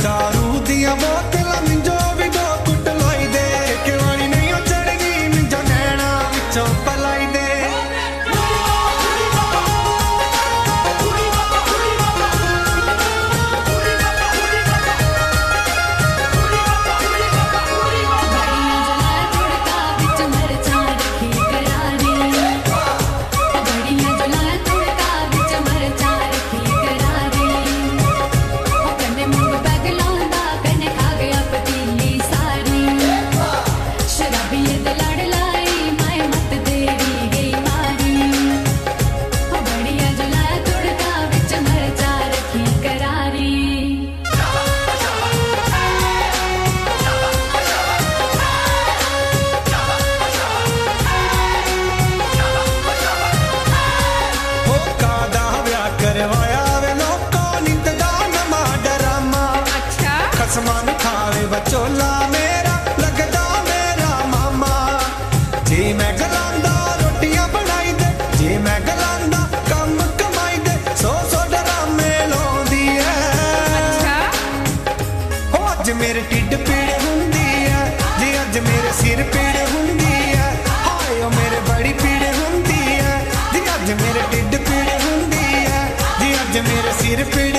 guitar ਮੇਰੇ ਢਿੱਡ ਪੀੜ ਹੁੰਦੀ ਆ। ਜੇ ਅੱਜ ਮੇਰੇ ਸਿਰ ਪੀੜ ਹੁੰਦੀ ਆ, ਹਾਏ ਓ ਮੇਰੇ ਬੜੀ ਪੀੜ ਹੁੰਦੀ ਆ। ਜੇ ਅੱਜ ਮੇਰੇ ਢਿੱਡ ਪੀੜ ਹੁੰਦੀ ਆ, ਜੇ ਅੱਜ ਮੇਰੇ ਸਿਰ ਪੀੜ